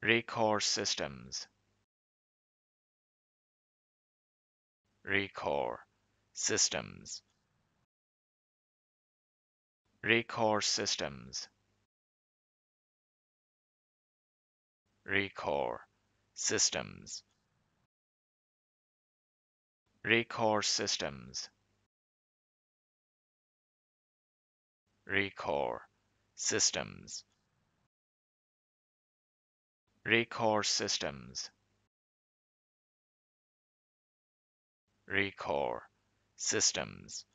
Recore systems. Recore systems. Recore systems. Recore systems. Recore systems. Recore systems. Recourse systems. Recourse systems.